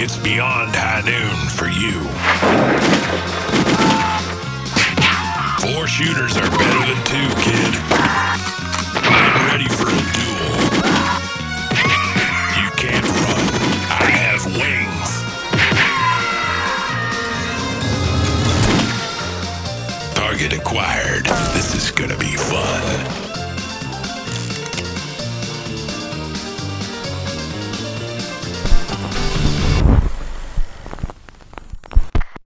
It's beyond high noon for you. Four shooters are better than two, kid. Target acquired. This